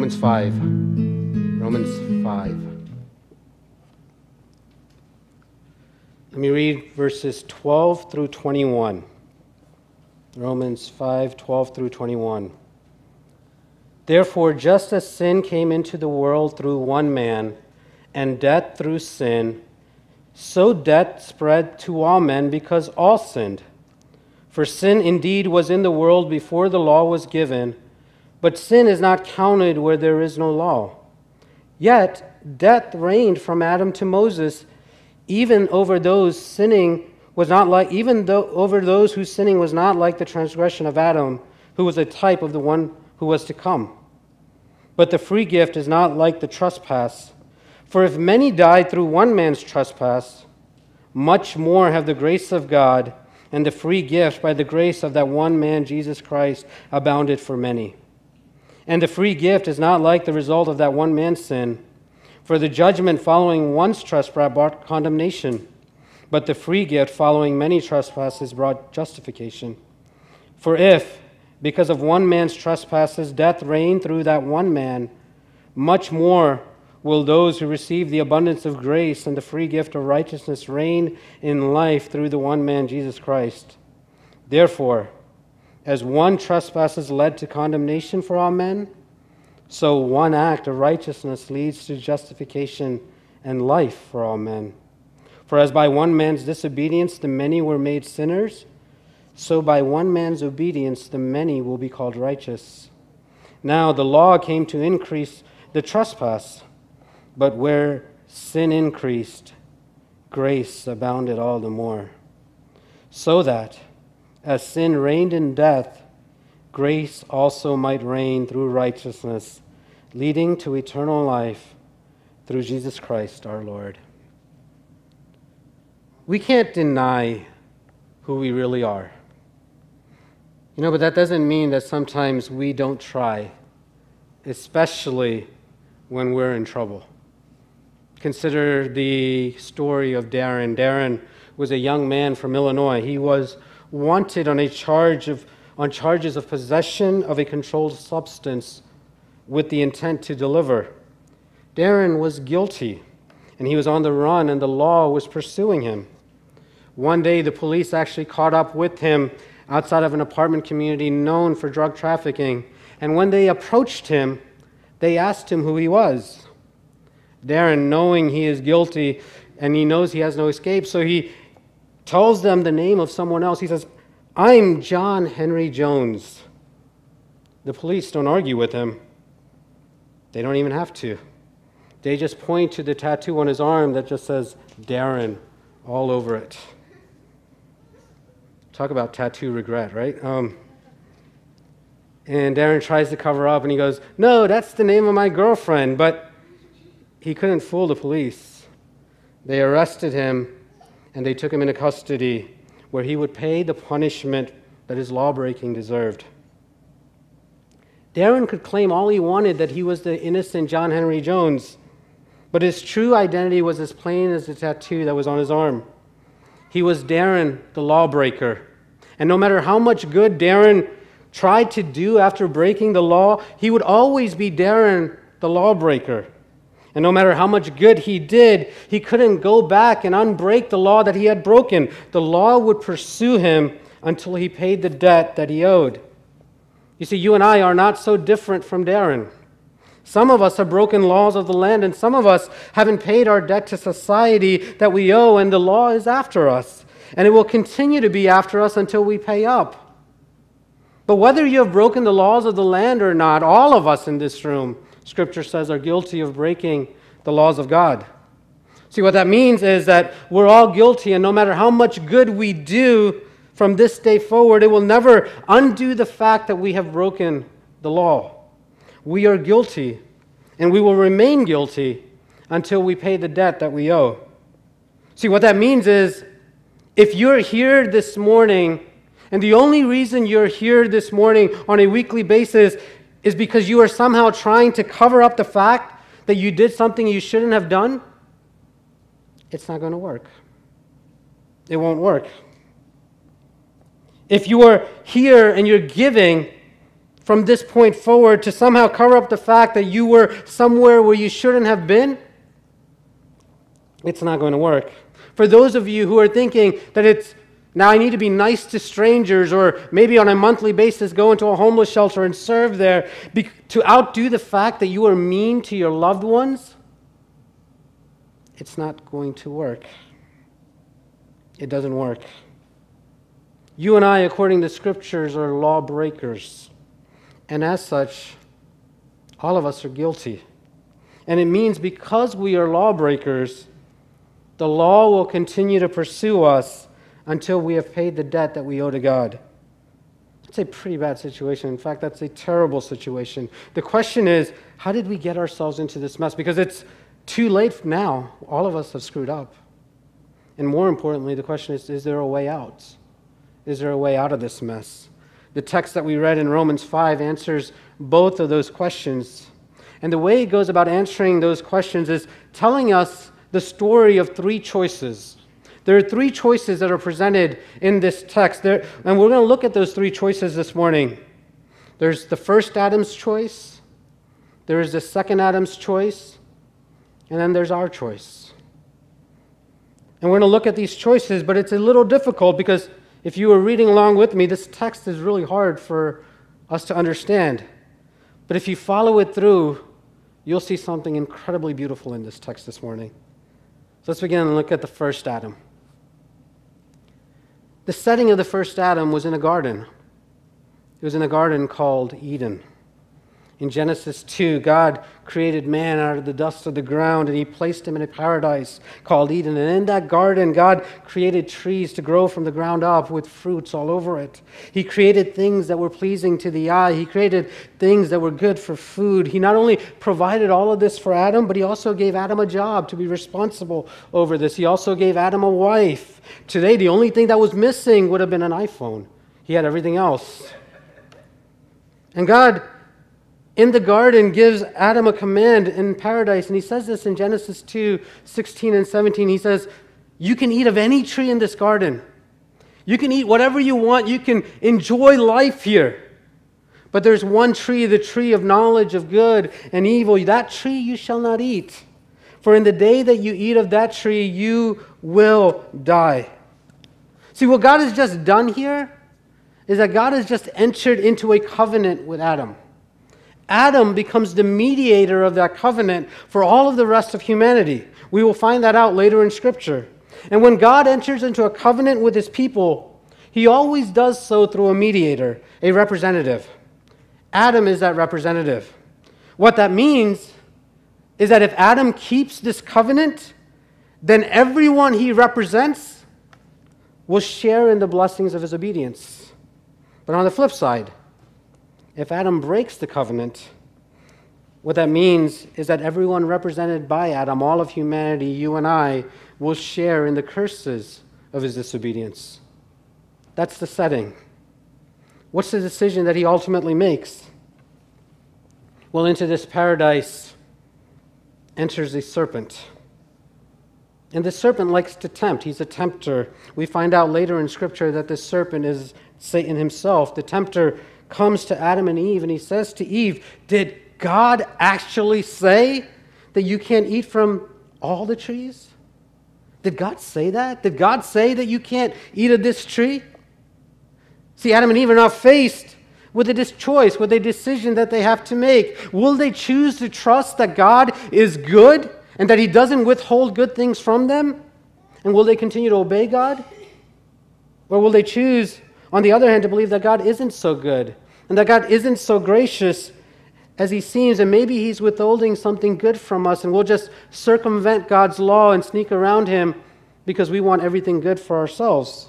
Romans 5. Romans 5. Let me read verses 12 through 21. Romans 5 12 through 21. Therefore, just as sin came into the world through one man, and death through sin, so death spread to all men because all sinned. For sin indeed was in the world before the law was given, but sin is not counted where there is no law. Yet death reigned from Adam to Moses, even over those sinning was not like even though over those whose sinning was not like the transgression of Adam, who was a type of the one who was to come. But the free gift is not like the trespass. For if many died through one man's trespass, much more have the grace of God and the free gift by the grace of that one man, Jesus Christ, abounded for many. And the free gift is not like the result of that one man's sin. For the judgment following one's trespass brought condemnation, but the free gift following many trespasses brought justification. For if, because of one man's trespasses, death reigned through that one man, much more will those who receive the abundance of grace and the free gift of righteousness reign in life through the one man, Jesus Christ. Therefore, as one trespass led to condemnation for all men, so one act of righteousness leads to justification and life for all men. For as by one man's disobedience the many were made sinners, so by one man's obedience the many will be called righteous. Now the law came to increase the trespass, but where sin increased, grace abounded all the more. So that, as sin reigned in death, grace also might reign through righteousness, leading to eternal life through Jesus Christ our Lord. We can't deny who we really are. You know, but that doesn't mean that sometimes we don't try, especially when we're in trouble. Consider the story of Darren. Darren was a young man from Illinois. He was wanted on a charge of on charges of possession of a controlled substance with the intent to deliver. Darren was guilty, and he was on the run, and the law was pursuing him. One day, the police actually caught up with him outside of an apartment community known for drug trafficking. And when they approached him, they asked him who he was. Darren, knowing he is guilty and he knows he has no escape, so he tells them the name of someone else. He says, I'm John Henry Jones. The police don't argue with him. They don't even have to. They just point to the tattoo on his arm that just says Darren all over it. Talk about tattoo regret, right? Um, and Darren tries to cover up and he goes, No, that's the name of my girlfriend. But he couldn't fool the police. They arrested him and they took him into custody where he would pay the punishment that his lawbreaking deserved. Darren could claim all he wanted that he was the innocent John Henry Jones, but his true identity was as plain as the tattoo that was on his arm. He was Darren, the lawbreaker. And no matter how much good Darren tried to do after breaking the law, he would always be Darren, the lawbreaker. And no matter how much good he did, he couldn't go back and unbreak the law that he had broken. The law would pursue him until he paid the debt that he owed. You see, you and I are not so different from Darren. Some of us have broken laws of the land, and some of us haven't paid our debt to society that we owe, and the law is after us. And it will continue to be after us until we pay up. But whether you have broken the laws of the land or not, all of us in this room, Scripture says, are guilty of breaking the laws of God. See, what that means is that we're all guilty, and no matter how much good we do from this day forward, it will never undo the fact that we have broken the law. We are guilty, and we will remain guilty until we pay the debt that we owe. See, what that means is if you're here this morning, and the only reason you're here this morning on a weekly basis is because you are somehow trying to cover up the fact that you did something you shouldn't have done, it's not going to work. It won't work. If you are here and you're giving from this point forward to somehow cover up the fact that you were somewhere where you shouldn't have been, it's not going to work. For those of you who are thinking that it's now I need to be nice to strangers or maybe on a monthly basis go into a homeless shelter and serve there to outdo the fact that you are mean to your loved ones, it's not going to work. It doesn't work. You and I, according to scriptures, are lawbreakers. And as such, all of us are guilty. And it means because we are lawbreakers, the law will continue to pursue us until we have paid the debt that we owe to God. That's a pretty bad situation. In fact, that's a terrible situation. The question is, how did we get ourselves into this mess? Because it's too late now. All of us have screwed up. And more importantly, the question is, is there a way out? Is there a way out of this mess? The text that we read in Romans 5 answers both of those questions. And the way it goes about answering those questions is telling us the story of three choices there are three choices that are presented in this text, there, and we're going to look at those three choices this morning. There's the first Adam's choice, there is the second Adam's choice, and then there's our choice. And we're going to look at these choices, but it's a little difficult because if you were reading along with me, this text is really hard for us to understand. But if you follow it through, you'll see something incredibly beautiful in this text this morning. So let's begin and look at the first Adam. The setting of the first Adam was in a garden. It was in a garden called Eden. In Genesis 2, God created man out of the dust of the ground and he placed him in a paradise called Eden. And in that garden, God created trees to grow from the ground up with fruits all over it. He created things that were pleasing to the eye, he created things that were good for food. He not only provided all of this for Adam, but he also gave Adam a job to be responsible over this. He also gave Adam a wife. Today, the only thing that was missing would have been an iPhone, he had everything else. And God in the garden gives Adam a command in paradise. And he says this in Genesis 2 16 and 17. He says, You can eat of any tree in this garden. You can eat whatever you want. You can enjoy life here. But there's one tree, the tree of knowledge of good and evil. That tree you shall not eat. For in the day that you eat of that tree, you will die. See, what God has just done here is that God has just entered into a covenant with Adam. Adam becomes the mediator of that covenant for all of the rest of humanity. We will find that out later in Scripture. And when God enters into a covenant with his people, he always does so through a mediator, a representative. Adam is that representative. What that means is that if Adam keeps this covenant, then everyone he represents will share in the blessings of his obedience. But on the flip side, if Adam breaks the covenant, what that means is that everyone represented by Adam, all of humanity, you and I, will share in the curses of his disobedience. That's the setting. What's the decision that he ultimately makes? Well, into this paradise enters a serpent. And the serpent likes to tempt. He's a tempter. We find out later in Scripture that the serpent is Satan himself. The tempter comes to Adam and Eve and he says to Eve, Did God actually say that you can't eat from all the trees? Did God say that? Did God say that you can't eat of this tree? See, Adam and Eve are now faced with a choice, with a decision that they have to make. Will they choose to trust that God is good and that He doesn't withhold good things from them? And will they continue to obey God? Or will they choose on the other hand, to believe that God isn't so good and that God isn't so gracious as he seems, and maybe he's withholding something good from us, and we'll just circumvent God's law and sneak around him because we want everything good for ourselves.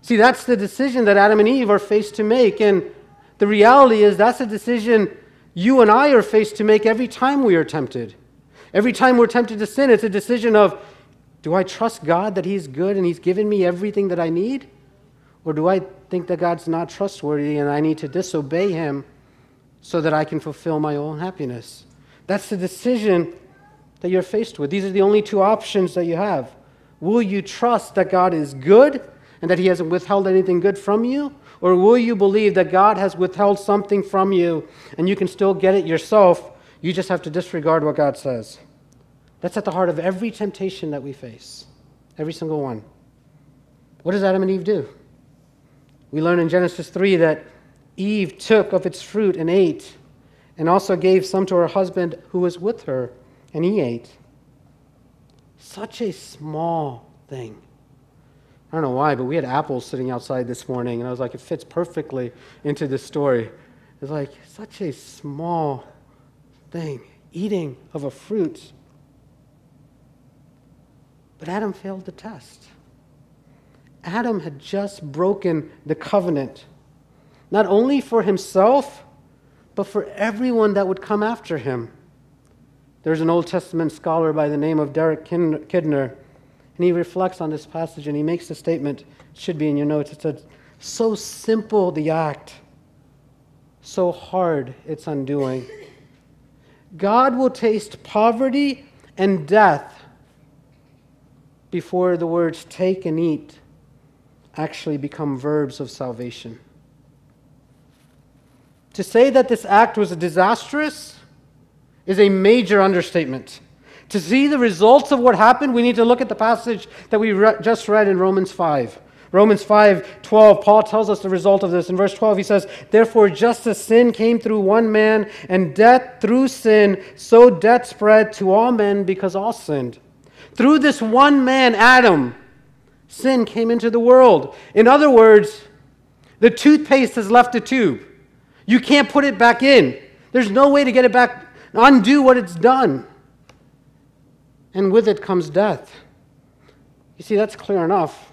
See, that's the decision that Adam and Eve are faced to make, and the reality is that's a decision you and I are faced to make every time we are tempted. Every time we're tempted to sin, it's a decision of do I trust God that He's good and He's given me everything that I need? Or do I think that God's not trustworthy and I need to disobey Him so that I can fulfill my own happiness? That's the decision that you're faced with. These are the only two options that you have. Will you trust that God is good and that He hasn't withheld anything good from you? Or will you believe that God has withheld something from you and you can still get it yourself? You just have to disregard what God says. That's at the heart of every temptation that we face, every single one. What does Adam and Eve do? We learn in Genesis 3 that Eve took of its fruit and ate, and also gave some to her husband who was with her, and he ate. Such a small thing. I don't know why, but we had apples sitting outside this morning, and I was like, it fits perfectly into this story. It's like such a small thing, eating of a fruit. But Adam failed the test. Adam had just broken the covenant, not only for himself, but for everyone that would come after him. There's an Old Testament scholar by the name of Derek Kidner, and he reflects on this passage and he makes the statement, should be in your notes. It says, So simple the act, so hard its undoing. God will taste poverty and death before the words take and eat actually become verbs of salvation. To say that this act was disastrous is a major understatement. To see the results of what happened, we need to look at the passage that we re- just read in Romans 5. Romans 5 12, Paul tells us the result of this. In verse 12, he says, Therefore, just as sin came through one man, and death through sin, so death spread to all men because all sinned. Through this one man, Adam, sin came into the world. In other words, the toothpaste has left the tube. You can't put it back in. There's no way to get it back, undo what it's done. And with it comes death. You see, that's clear enough.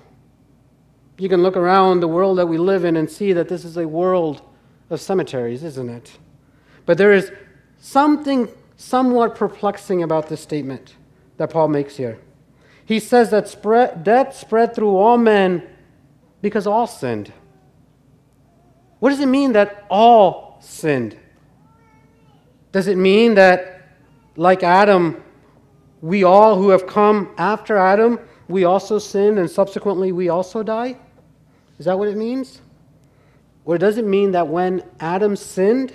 You can look around the world that we live in and see that this is a world of cemeteries, isn't it? But there is something somewhat perplexing about this statement that Paul makes here he says that spread, death spread through all men because all sinned. What does it mean that all sinned? Does it mean that, like Adam, we all who have come after Adam, we also sinned and subsequently we also die? Is that what it means? Or does it mean that when Adam sinned,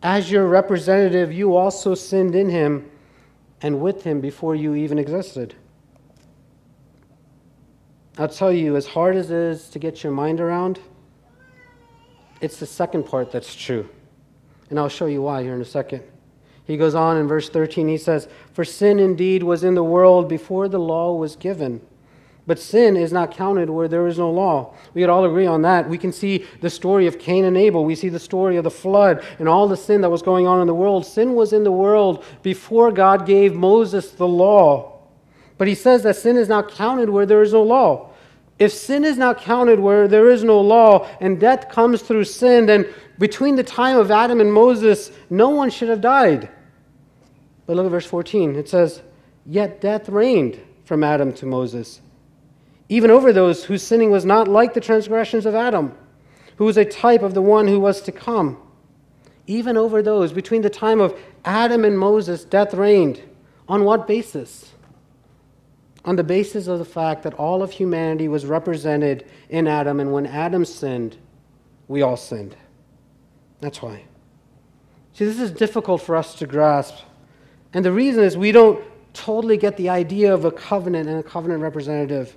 as your representative, you also sinned in him and with him before you even existed. I'll tell you, as hard as it is to get your mind around, it's the second part that's true. And I'll show you why here in a second. He goes on in verse 13, he says, For sin indeed was in the world before the law was given but sin is not counted where there is no law. We could all agree on that. We can see the story of Cain and Abel. We see the story of the flood and all the sin that was going on in the world. Sin was in the world before God gave Moses the law. But he says that sin is not counted where there is no law. If sin is not counted where there is no law and death comes through sin, then between the time of Adam and Moses, no one should have died. But look at verse 14. It says, Yet death reigned from Adam to Moses even over those whose sinning was not like the transgressions of Adam, who was a type of the one who was to come. Even over those, between the time of Adam and Moses, death reigned. On what basis? On the basis of the fact that all of humanity was represented in Adam, and when Adam sinned, we all sinned. That's why. See, this is difficult for us to grasp. And the reason is we don't totally get the idea of a covenant and a covenant representative.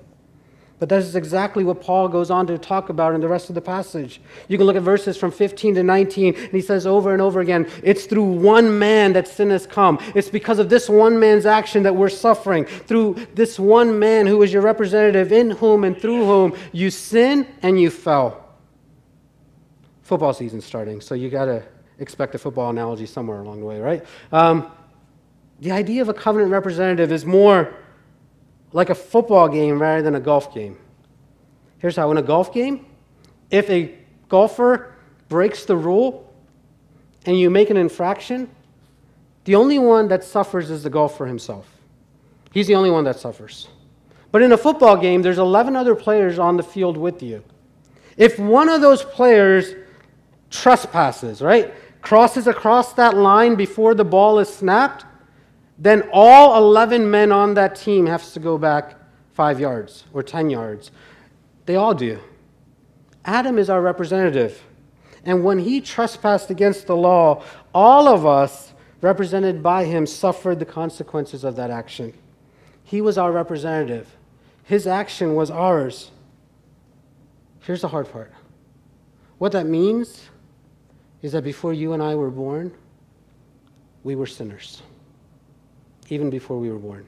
But that is exactly what Paul goes on to talk about in the rest of the passage. You can look at verses from 15 to 19, and he says over and over again, It's through one man that sin has come. It's because of this one man's action that we're suffering. Through this one man who is your representative, in whom and through whom you sin and you fell. Football season starting, so you got to expect a football analogy somewhere along the way, right? Um, the idea of a covenant representative is more like a football game rather than a golf game. Here's how in a golf game, if a golfer breaks the rule and you make an infraction, the only one that suffers is the golfer himself. He's the only one that suffers. But in a football game, there's 11 other players on the field with you. If one of those players trespasses, right, crosses across that line before the ball is snapped, then all 11 men on that team have to go back five yards or 10 yards. They all do. Adam is our representative. And when he trespassed against the law, all of us, represented by him, suffered the consequences of that action. He was our representative, his action was ours. Here's the hard part what that means is that before you and I were born, we were sinners, even before we were born.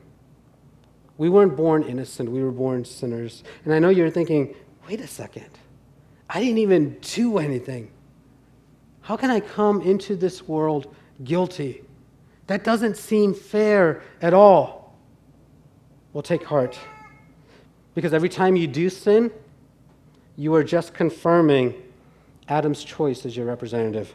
We weren't born innocent, we were born sinners. And I know you're thinking, wait a second, I didn't even do anything. How can I come into this world guilty? That doesn't seem fair at all. Well, take heart. Because every time you do sin, you are just confirming Adam's choice as your representative.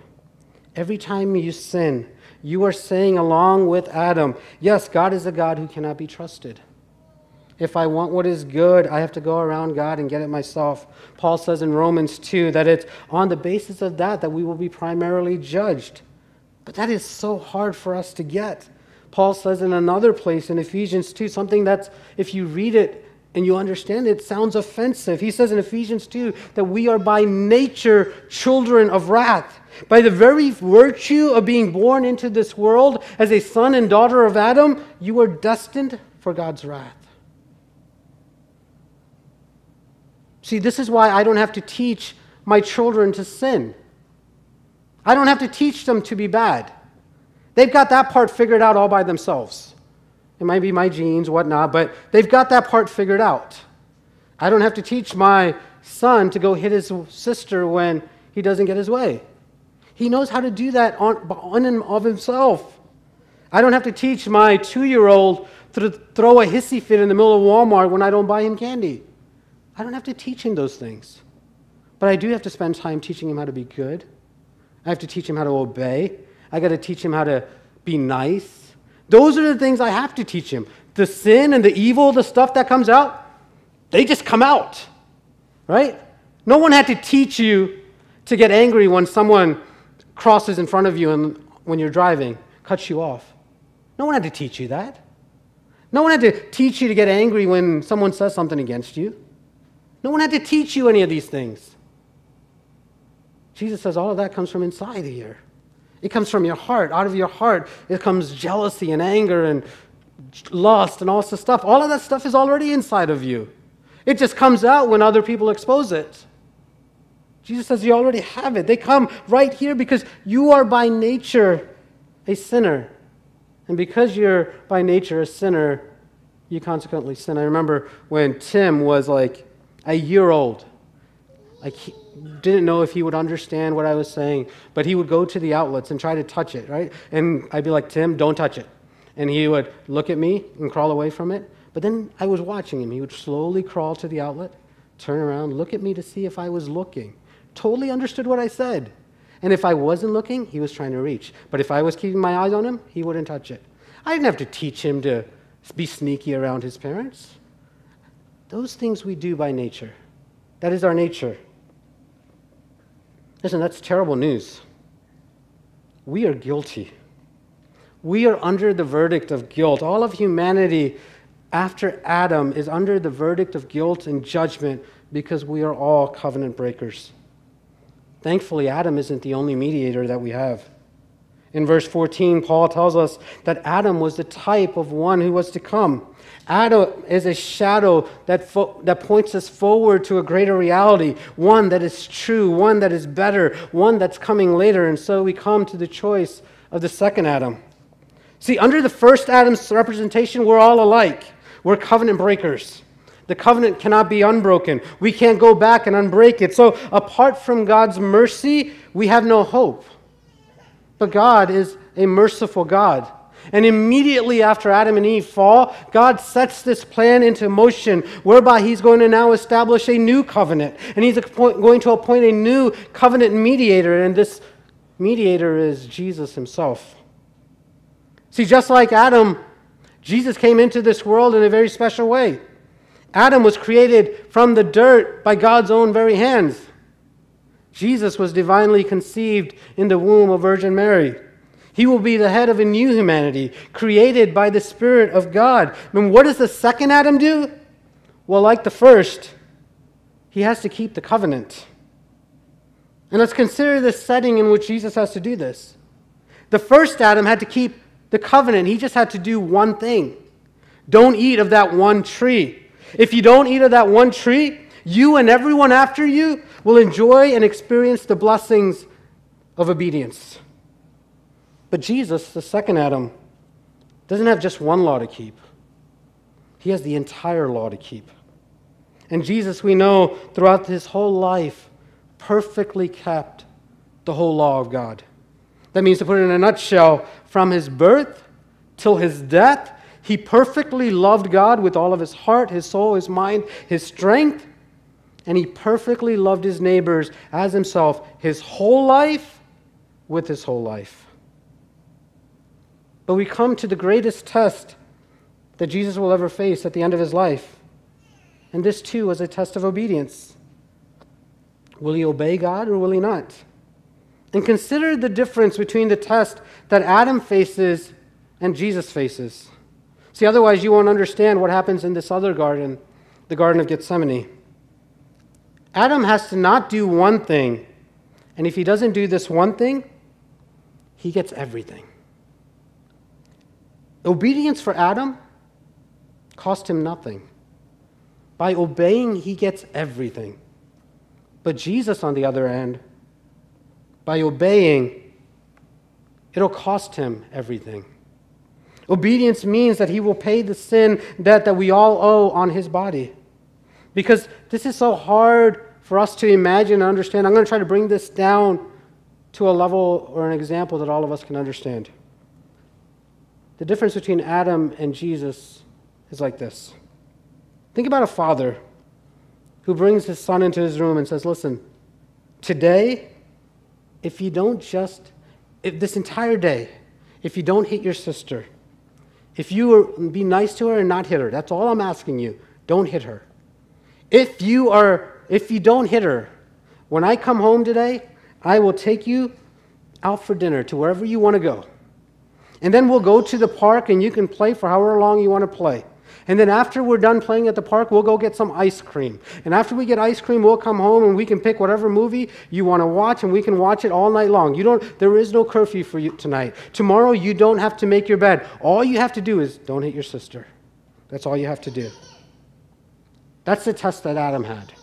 Every time you sin, you are saying along with Adam, yes, God is a God who cannot be trusted. If I want what is good, I have to go around God and get it myself. Paul says in Romans 2 that it's on the basis of that that we will be primarily judged. But that is so hard for us to get. Paul says in another place in Ephesians 2 something that's, if you read it and you understand it, sounds offensive. He says in Ephesians 2 that we are by nature children of wrath. By the very virtue of being born into this world as a son and daughter of Adam, you are destined for God's wrath. See, this is why I don't have to teach my children to sin. I don't have to teach them to be bad. They've got that part figured out all by themselves. It might be my genes, whatnot, but they've got that part figured out. I don't have to teach my son to go hit his sister when he doesn't get his way. He knows how to do that on, on and of himself. I don't have to teach my two year old to throw a hissy fit in the middle of Walmart when I don't buy him candy. I don't have to teach him those things. But I do have to spend time teaching him how to be good. I have to teach him how to obey. I got to teach him how to be nice. Those are the things I have to teach him. The sin and the evil, the stuff that comes out, they just come out, right? No one had to teach you to get angry when someone crosses in front of you and when you're driving, cuts you off. No one had to teach you that. No one had to teach you to get angry when someone says something against you. No one had to teach you any of these things. Jesus says all of that comes from inside here. It comes from your heart. Out of your heart, it comes jealousy and anger and lust and all this stuff. All of that stuff is already inside of you. It just comes out when other people expose it. Jesus says you already have it. They come right here because you are by nature a sinner. And because you're by nature a sinner, you consequently sin. I remember when Tim was like a year old. Like he didn't know if he would understand what I was saying, but he would go to the outlets and try to touch it, right? And I'd be like, Tim, don't touch it. And he would look at me and crawl away from it. But then I was watching him. He would slowly crawl to the outlet, turn around, look at me to see if I was looking totally understood what I said. And if I wasn't looking, he was trying to reach. But if I was keeping my eyes on him, he wouldn't touch it. I didn't have to teach him to be sneaky around his parents. Those things we do by nature. That is our nature. Listen, that's terrible news. We are guilty. We are under the verdict of guilt. All of humanity after Adam is under the verdict of guilt and judgment because we are all covenant breakers. Thankfully, Adam isn't the only mediator that we have. In verse 14, Paul tells us that Adam was the type of one who was to come. Adam is a shadow that, fo- that points us forward to a greater reality, one that is true, one that is better, one that's coming later. And so we come to the choice of the second Adam. See, under the first Adam's representation, we're all alike. We're covenant breakers. The covenant cannot be unbroken. We can't go back and unbreak it. So, apart from God's mercy, we have no hope. But God is a merciful God. And immediately after Adam and Eve fall, God sets this plan into motion whereby He's going to now establish a new covenant. And He's going to appoint a new covenant mediator. And this mediator is Jesus Himself. See, just like Adam, Jesus came into this world in a very special way. Adam was created from the dirt by God's own very hands. Jesus was divinely conceived in the womb of Virgin Mary. He will be the head of a new humanity, created by the Spirit of God. And what does the second Adam do? Well, like the first, he has to keep the covenant. And let's consider the setting in which Jesus has to do this. The first Adam had to keep the covenant, he just had to do one thing don't eat of that one tree. If you don't eat of that one tree, you and everyone after you will enjoy and experience the blessings of obedience. But Jesus, the second Adam, doesn't have just one law to keep, he has the entire law to keep. And Jesus, we know throughout his whole life, perfectly kept the whole law of God. That means, to put it in a nutshell, from his birth till his death, he perfectly loved God with all of his heart, his soul, his mind, his strength, and he perfectly loved his neighbors as himself his whole life with his whole life. But we come to the greatest test that Jesus will ever face at the end of his life. And this too was a test of obedience. Will he obey God or will he not? And consider the difference between the test that Adam faces and Jesus faces. See, otherwise, you won't understand what happens in this other garden, the Garden of Gethsemane. Adam has to not do one thing, and if he doesn't do this one thing, he gets everything. Obedience for Adam cost him nothing. By obeying, he gets everything. But Jesus, on the other hand, by obeying, it'll cost him everything. Obedience means that he will pay the sin debt that we all owe on his body. Because this is so hard for us to imagine and understand. I'm going to try to bring this down to a level or an example that all of us can understand. The difference between Adam and Jesus is like this. Think about a father who brings his son into his room and says, Listen, today, if you don't just, if this entire day, if you don't hit your sister, if you are, be nice to her and not hit her, that's all I'm asking you. Don't hit her. If you are, if you don't hit her, when I come home today, I will take you out for dinner to wherever you want to go. And then we'll go to the park and you can play for however long you want to play. And then after we're done playing at the park, we'll go get some ice cream. And after we get ice cream, we'll come home and we can pick whatever movie you want to watch and we can watch it all night long. You don't there is no curfew for you tonight. Tomorrow you don't have to make your bed. All you have to do is don't hit your sister. That's all you have to do. That's the test that Adam had.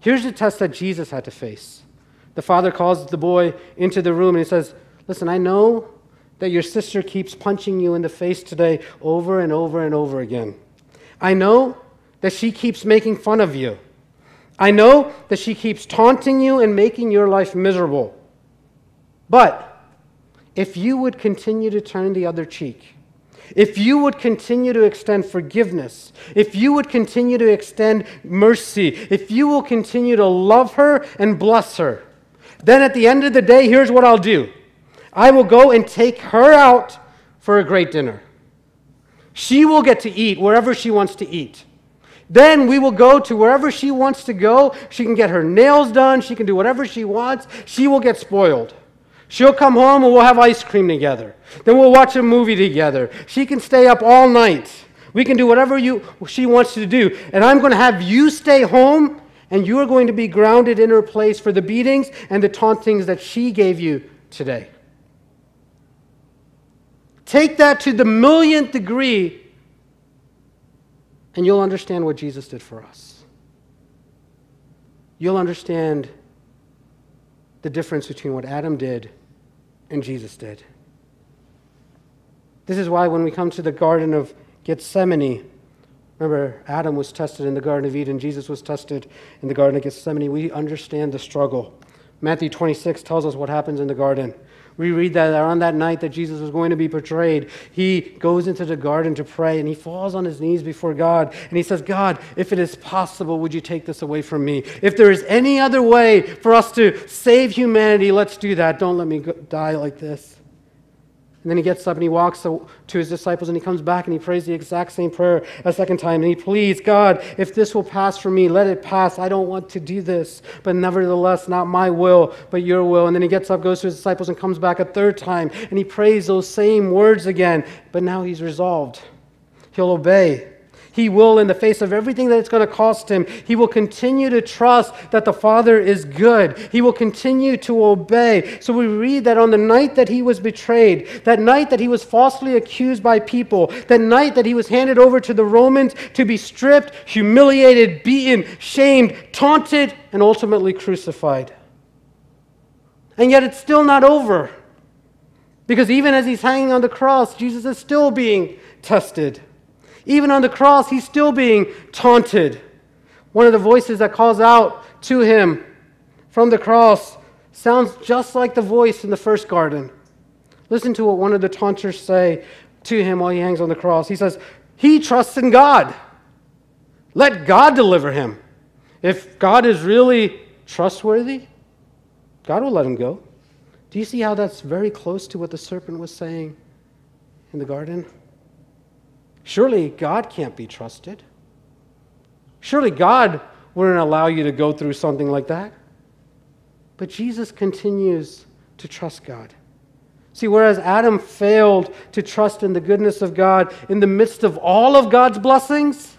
Here's the test that Jesus had to face. The father calls the boy into the room and he says, Listen, I know that your sister keeps punching you in the face today over and over and over again. I know that she keeps making fun of you. I know that she keeps taunting you and making your life miserable. But if you would continue to turn the other cheek, if you would continue to extend forgiveness, if you would continue to extend mercy, if you will continue to love her and bless her, then at the end of the day, here's what I'll do I will go and take her out for a great dinner. She will get to eat wherever she wants to eat. Then we will go to wherever she wants to go. She can get her nails done. She can do whatever she wants. She will get spoiled. She'll come home and we'll have ice cream together. Then we'll watch a movie together. She can stay up all night. We can do whatever you, she wants to do. And I'm going to have you stay home and you are going to be grounded in her place for the beatings and the tauntings that she gave you today. Take that to the millionth degree, and you'll understand what Jesus did for us. You'll understand the difference between what Adam did and Jesus did. This is why when we come to the Garden of Gethsemane, remember, Adam was tested in the Garden of Eden, Jesus was tested in the Garden of Gethsemane. We understand the struggle. Matthew 26 tells us what happens in the garden. We read that on that night that Jesus was going to be betrayed, he goes into the garden to pray and he falls on his knees before God and he says, God, if it is possible, would you take this away from me? If there is any other way for us to save humanity, let's do that. Don't let me die like this. And then he gets up and he walks to his disciples and he comes back and he prays the exact same prayer a second time. And he pleads, God, if this will pass for me, let it pass. I don't want to do this. But nevertheless, not my will, but your will. And then he gets up, goes to his disciples, and comes back a third time. And he prays those same words again. But now he's resolved. He'll obey. He will, in the face of everything that it's going to cost him, he will continue to trust that the Father is good. He will continue to obey. So we read that on the night that he was betrayed, that night that he was falsely accused by people, that night that he was handed over to the Romans to be stripped, humiliated, beaten, shamed, taunted, and ultimately crucified. And yet it's still not over. Because even as he's hanging on the cross, Jesus is still being tested. Even on the cross, he's still being taunted. One of the voices that calls out to him from the cross sounds just like the voice in the first garden. Listen to what one of the taunters say to him while he hangs on the cross. He says, He trusts in God. Let God deliver him. If God is really trustworthy, God will let him go. Do you see how that's very close to what the serpent was saying in the garden? Surely God can't be trusted. Surely God wouldn't allow you to go through something like that. But Jesus continues to trust God. See, whereas Adam failed to trust in the goodness of God in the midst of all of God's blessings,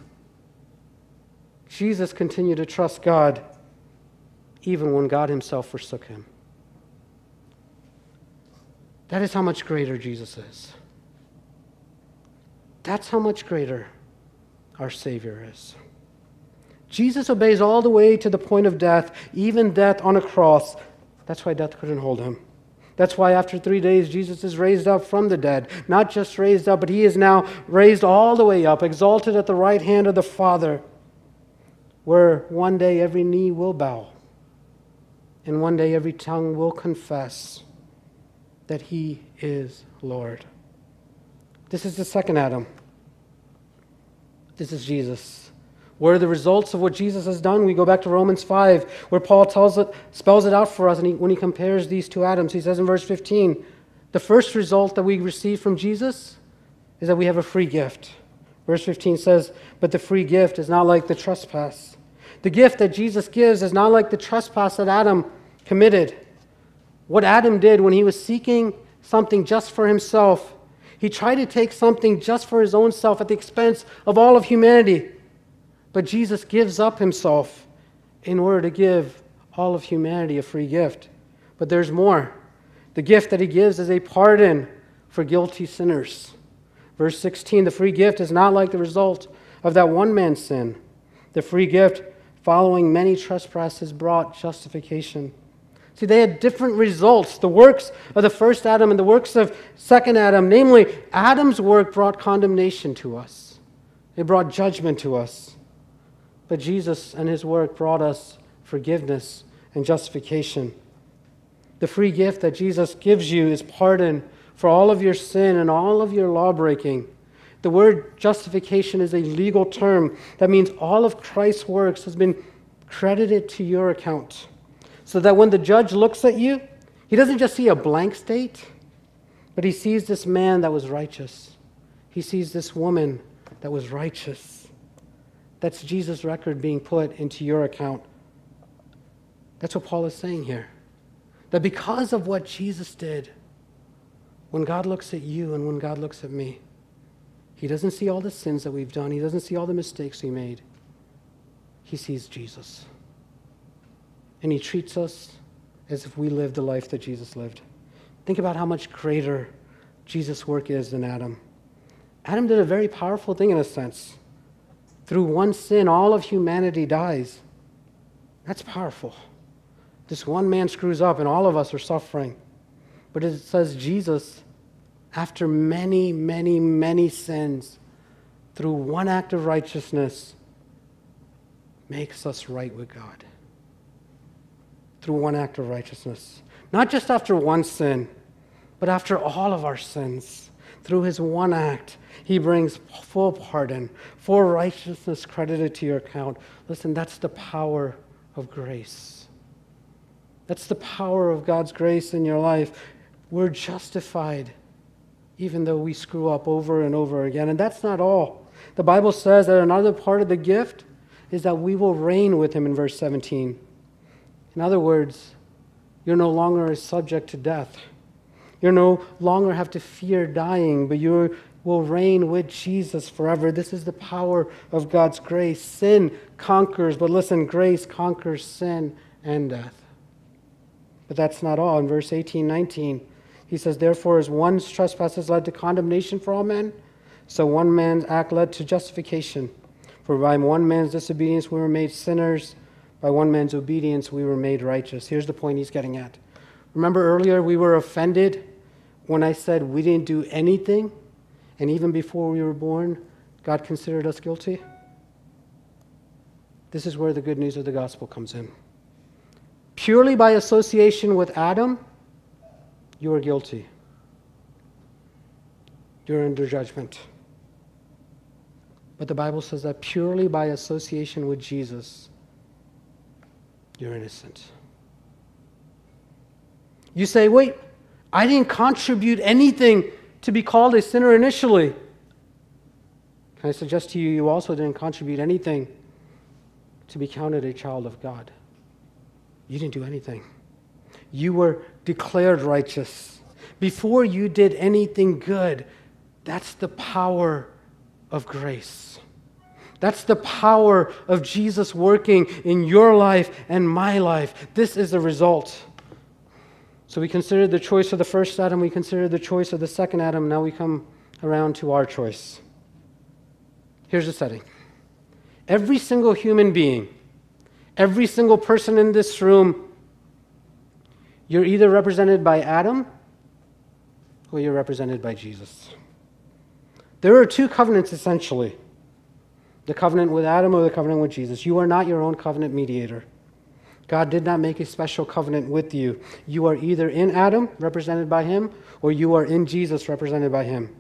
Jesus continued to trust God even when God himself forsook him. That is how much greater Jesus is. That's how much greater our Savior is. Jesus obeys all the way to the point of death, even death on a cross. That's why death couldn't hold him. That's why after three days, Jesus is raised up from the dead. Not just raised up, but he is now raised all the way up, exalted at the right hand of the Father, where one day every knee will bow, and one day every tongue will confess that he is Lord. This is the second Adam. This is Jesus. What are the results of what Jesus has done? We go back to Romans 5, where Paul tells it, spells it out for us, and he, when he compares these two Adams, he says in verse 15, the first result that we receive from Jesus is that we have a free gift. Verse 15 says, But the free gift is not like the trespass. The gift that Jesus gives is not like the trespass that Adam committed. What Adam did when he was seeking something just for himself, he tried to take something just for his own self at the expense of all of humanity. But Jesus gives up himself in order to give all of humanity a free gift. But there's more. The gift that he gives is a pardon for guilty sinners. Verse 16 the free gift is not like the result of that one man's sin. The free gift, following many trespasses, brought justification. See, they had different results. The works of the first Adam and the works of second Adam, namely, Adam's work brought condemnation to us. It brought judgment to us. But Jesus and his work brought us forgiveness and justification. The free gift that Jesus gives you is pardon for all of your sin and all of your lawbreaking. The word justification is a legal term that means all of Christ's works has been credited to your account so that when the judge looks at you, he doesn't just see a blank state, but he sees this man that was righteous. He sees this woman that was righteous. That's Jesus' record being put into your account. That's what Paul is saying here. That because of what Jesus did, when God looks at you and when God looks at me, he doesn't see all the sins that we've done, he doesn't see all the mistakes we made. He sees Jesus and he treats us as if we lived the life that Jesus lived. Think about how much greater Jesus' work is than Adam. Adam did a very powerful thing in a sense. Through one sin, all of humanity dies. That's powerful. This one man screws up, and all of us are suffering. But it says Jesus, after many, many, many sins, through one act of righteousness, makes us right with God through one act of righteousness. Not just after one sin, but after all of our sins. Through his one act, he brings full pardon, full righteousness credited to your account. Listen, that's the power of grace. That's the power of God's grace in your life. We're justified even though we screw up over and over again. And that's not all. The Bible says that another part of the gift is that we will reign with him in verse 17. In other words, you're no longer subject to death. You no longer have to fear dying, but you're will reign with Jesus forever. This is the power of God's grace. Sin conquers, but listen, grace conquers sin and death. But that's not all. In verse 18, 19, he says, Therefore, as one's trespasses led to condemnation for all men, so one man's act led to justification. For by one man's disobedience we were made sinners, by one man's obedience we were made righteous. Here's the point he's getting at. Remember earlier we were offended when I said we didn't do anything, and even before we were born, God considered us guilty? This is where the good news of the gospel comes in. Purely by association with Adam, you are guilty. You're under judgment. But the Bible says that purely by association with Jesus, you're innocent. You say, wait, I didn't contribute anything to be called a sinner initially. Can I suggest to you, you also didn't contribute anything to be counted a child of God? You didn't do anything. You were declared righteous. Before you did anything good, that's the power of grace. That's the power of Jesus working in your life and my life. This is the result. So we considered the choice of the first Adam, we considered the choice of the second Adam. Now we come around to our choice. Here's the setting every single human being, every single person in this room, you're either represented by Adam or you're represented by Jesus. There are two covenants essentially the covenant with Adam or the covenant with Jesus. You are not your own covenant mediator. God did not make a special covenant with you. You are either in Adam, represented by him, or you are in Jesus, represented by him.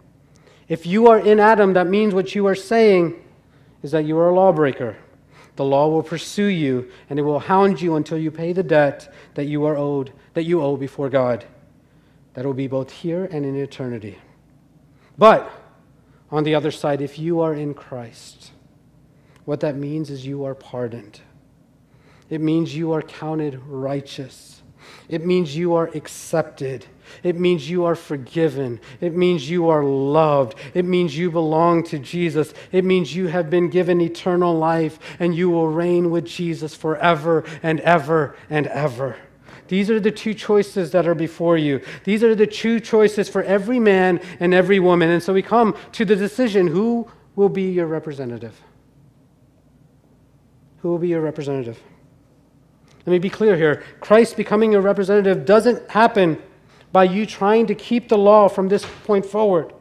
If you are in Adam, that means what you are saying is that you are a lawbreaker. The law will pursue you and it will hound you until you pay the debt that you are owed, that you owe before God. That will be both here and in eternity. But on the other side, if you are in Christ, what that means is you are pardoned. It means you are counted righteous. It means you are accepted. It means you are forgiven. It means you are loved. It means you belong to Jesus. It means you have been given eternal life and you will reign with Jesus forever and ever and ever. These are the two choices that are before you. These are the two choices for every man and every woman. And so we come to the decision who will be your representative? Who will be your representative? Let me be clear here. Christ becoming your representative doesn't happen by you trying to keep the law from this point forward.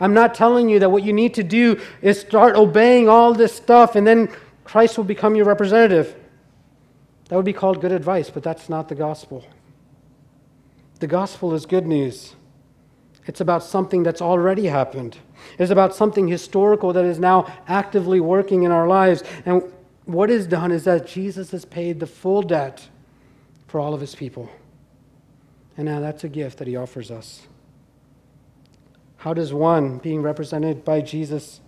I'm not telling you that what you need to do is start obeying all this stuff and then Christ will become your representative. That would be called good advice, but that's not the gospel. The gospel is good news. It's about something that's already happened. It's about something historical that is now actively working in our lives. And what is done is that Jesus has paid the full debt for all of his people. And now that's a gift that he offers us. How does one, being represented by Jesus,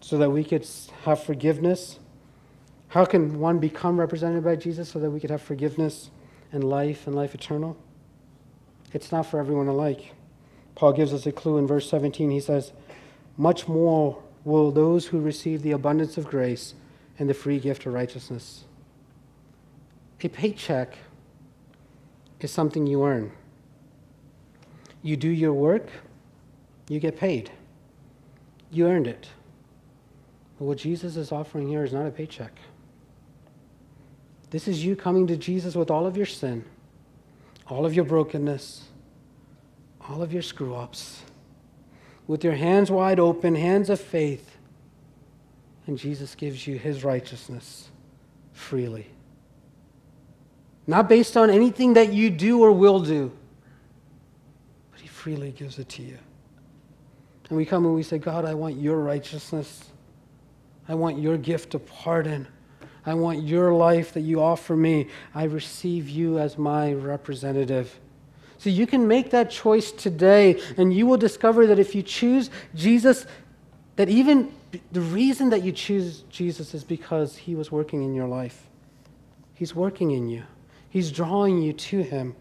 so that we could have forgiveness? How can one become represented by Jesus so that we could have forgiveness and life and life eternal? It's not for everyone alike. Paul gives us a clue in verse 17. He says, Much more will those who receive the abundance of grace and the free gift of righteousness. A paycheck is something you earn. You do your work, you get paid. You earned it. But what Jesus is offering here is not a paycheck. This is you coming to Jesus with all of your sin, all of your brokenness, all of your screw ups, with your hands wide open, hands of faith, and Jesus gives you his righteousness freely. Not based on anything that you do or will do, but he freely gives it to you. And we come and we say, God, I want your righteousness. I want your gift of pardon. I want your life that you offer me. I receive you as my representative. So you can make that choice today, and you will discover that if you choose Jesus, that even the reason that you choose Jesus is because he was working in your life. He's working in you, he's drawing you to him.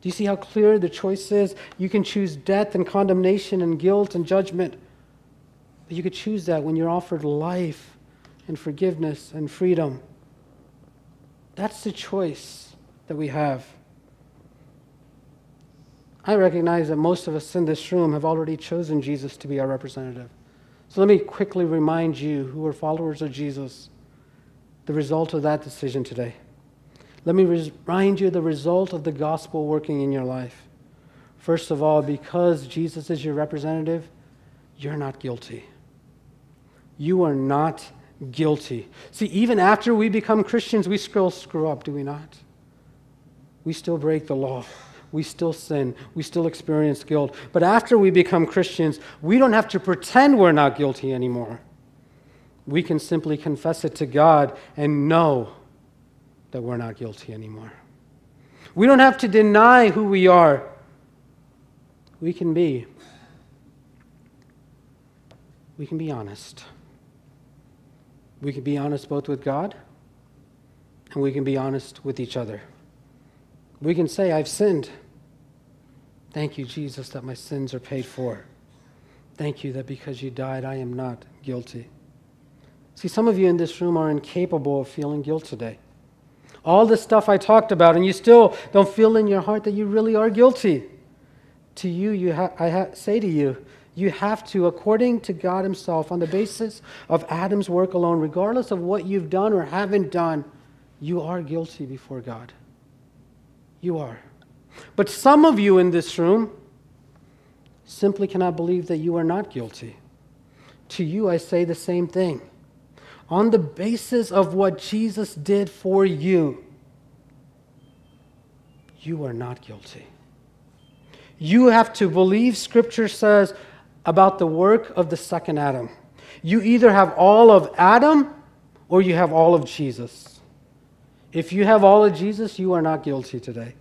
Do you see how clear the choice is? You can choose death and condemnation and guilt and judgment. But you could choose that when you're offered life and forgiveness and freedom. That's the choice that we have. I recognize that most of us in this room have already chosen Jesus to be our representative. So let me quickly remind you who are followers of Jesus the result of that decision today. Let me remind you the result of the gospel working in your life. First of all, because Jesus is your representative, you're not guilty. You are not guilty. See, even after we become Christians, we still screw up, do we not? We still break the law. We still sin. We still experience guilt. But after we become Christians, we don't have to pretend we're not guilty anymore. We can simply confess it to God and know that we're not guilty anymore. We don't have to deny who we are. We can be. We can be honest. We can be honest both with God and we can be honest with each other. We can say, I've sinned. Thank you, Jesus, that my sins are paid for. Thank you that because you died, I am not guilty. See, some of you in this room are incapable of feeling guilt today. All the stuff I talked about, and you still don't feel in your heart that you really are guilty. To you, you ha- I ha- say to you, you have to, according to God Himself, on the basis of Adam's work alone, regardless of what you've done or haven't done, you are guilty before God. You are. But some of you in this room simply cannot believe that you are not guilty. To you, I say the same thing. On the basis of what Jesus did for you, you are not guilty. You have to believe, Scripture says, about the work of the second Adam. You either have all of Adam or you have all of Jesus. If you have all of Jesus, you are not guilty today.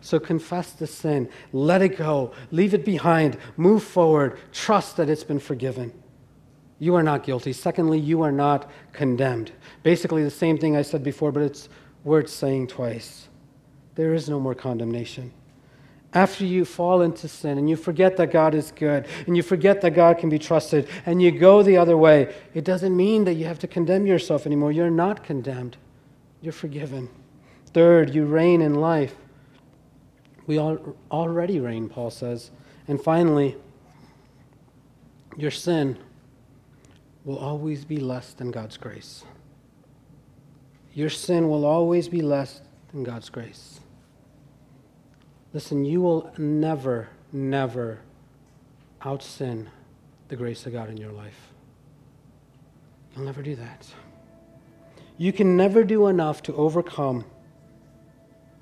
So confess the sin, let it go, leave it behind, move forward, trust that it's been forgiven. You are not guilty. Secondly, you are not condemned. Basically, the same thing I said before, but it's worth saying twice. There is no more condemnation. After you fall into sin and you forget that God is good and you forget that God can be trusted and you go the other way, it doesn't mean that you have to condemn yourself anymore. You're not condemned, you're forgiven. Third, you reign in life. We already reign, Paul says. And finally, your sin will always be less than God's grace. Your sin will always be less than God's grace. Listen, you will never, never out sin the grace of God in your life. You'll never do that. You can never do enough to overcome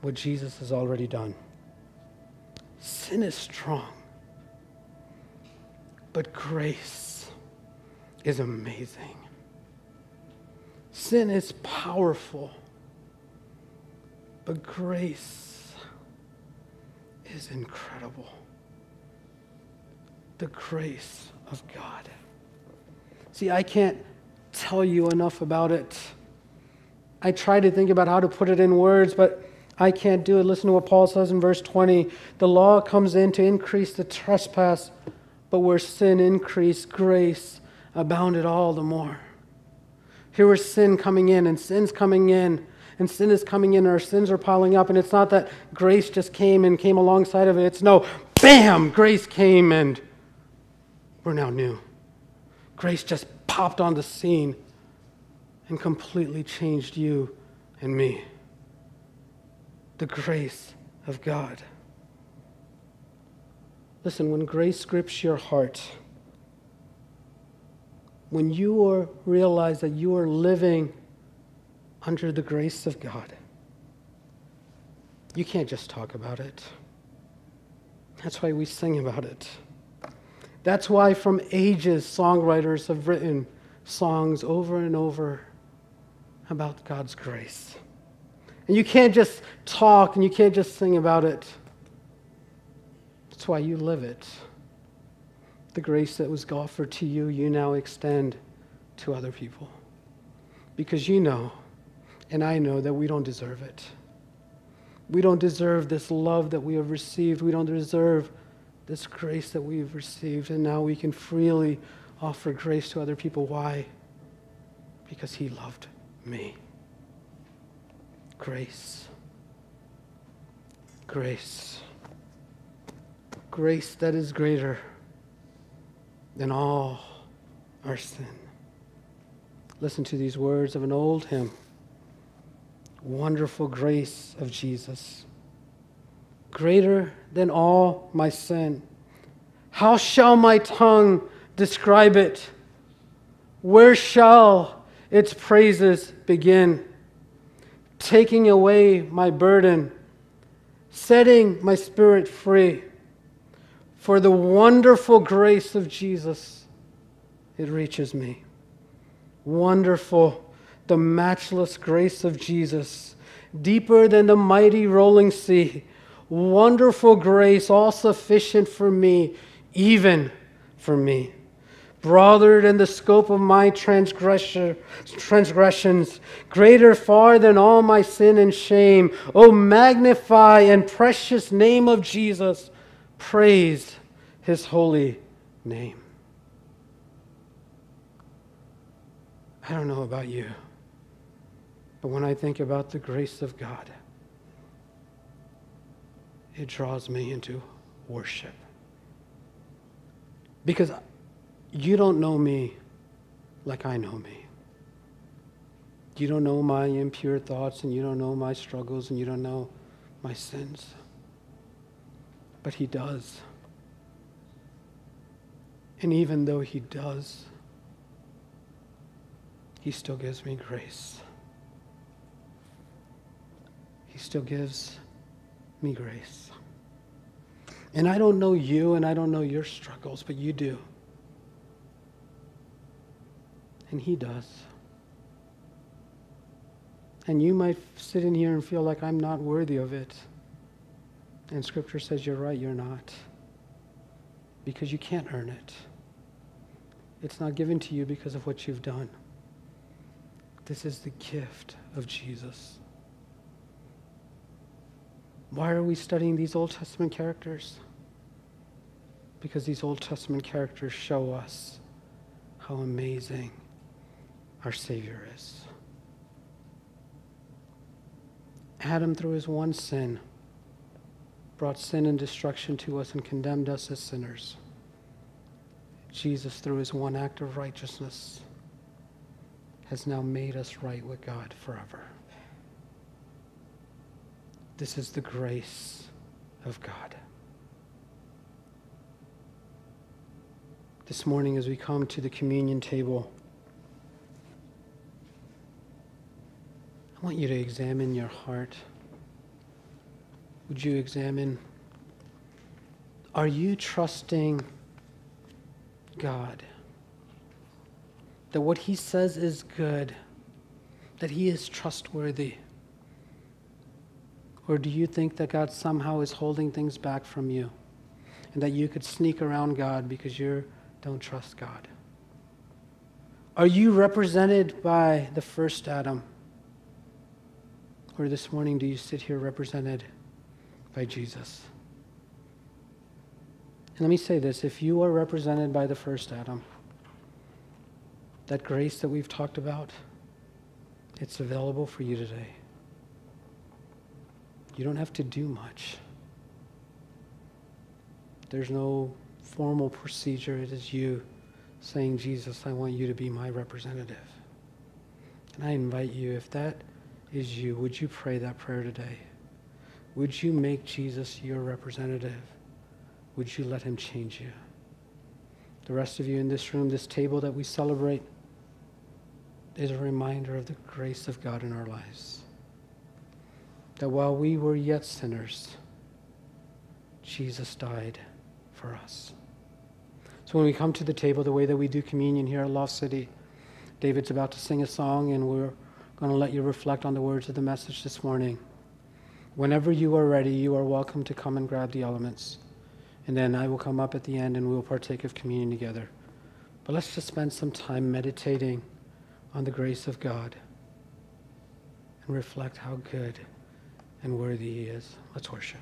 what Jesus has already done. Sin is strong, but grace is amazing. Sin is powerful, but grace is incredible. The grace of God. See, I can't tell you enough about it. I try to think about how to put it in words, but I can't do it. Listen to what Paul says in verse 20. The law comes in to increase the trespass, but where sin increased, grace abounded all the more. Here was sin coming in, and sin's coming in, and sin is coming in, and our sins are piling up. And it's not that grace just came and came alongside of it. It's no, bam, grace came, and we're now new. Grace just popped on the scene and completely changed you and me the grace of God. Listen, when grace grips your heart, when you are, realize that you are living under the grace of God, you can't just talk about it. That's why we sing about it. That's why, from ages, songwriters have written songs over and over about God's grace. And you can't just talk and you can't just sing about it. That's why you live it. The grace that was offered to you, you now extend to other people. Because you know, and I know, that we don't deserve it. We don't deserve this love that we have received. We don't deserve this grace that we've received. And now we can freely offer grace to other people. Why? Because He loved me. Grace. Grace. Grace that is greater than all our sin. Listen to these words of an old hymn Wonderful grace of Jesus, greater than all my sin. How shall my tongue describe it? Where shall its praises begin? Taking away my burden, setting my spirit free. For the wonderful grace of Jesus, it reaches me. Wonderful, the matchless grace of Jesus, deeper than the mighty rolling sea. Wonderful grace, all sufficient for me, even for me. Broader than the scope of my transgressions, greater far than all my sin and shame. Oh, magnify and precious name of Jesus. Praise his holy name. I don't know about you, but when I think about the grace of God, it draws me into worship. Because you don't know me like I know me. You don't know my impure thoughts, and you don't know my struggles, and you don't know my sins. But He does. And even though He does, He still gives me grace. He still gives me grace. And I don't know you and I don't know your struggles, but you do. And He does. And you might sit in here and feel like I'm not worthy of it. And Scripture says you're right, you're not. Because you can't earn it. It's not given to you because of what you've done. This is the gift of Jesus. Why are we studying these Old Testament characters? Because these Old Testament characters show us how amazing our Savior is. Adam, through his one sin, brought sin and destruction to us and condemned us as sinners. Jesus, through his one act of righteousness, has now made us right with God forever. This is the grace of God. This morning, as we come to the communion table, I want you to examine your heart. Would you examine? Are you trusting God? That what He says is good, that He is trustworthy? Or do you think that God somehow is holding things back from you and that you could sneak around God because you don't trust God? Are you represented by the first Adam? Or this morning, do you sit here represented by Jesus? And let me say this if you are represented by the first Adam, that grace that we've talked about, it's available for you today. You don't have to do much. There's no formal procedure. It is you saying, Jesus, I want you to be my representative. And I invite you, if that is you, would you pray that prayer today? Would you make Jesus your representative? Would you let him change you? The rest of you in this room, this table that we celebrate, is a reminder of the grace of God in our lives. That while we were yet sinners, Jesus died for us. So when we come to the table, the way that we do communion here at LOFT City, David's about to sing a song, and we're going to let you reflect on the words of the message this morning. Whenever you are ready, you are welcome to come and grab the elements. And then I will come up at the end and we will partake of communion together. But let's just spend some time meditating on the grace of God and reflect how good and worthy He is. Let's worship.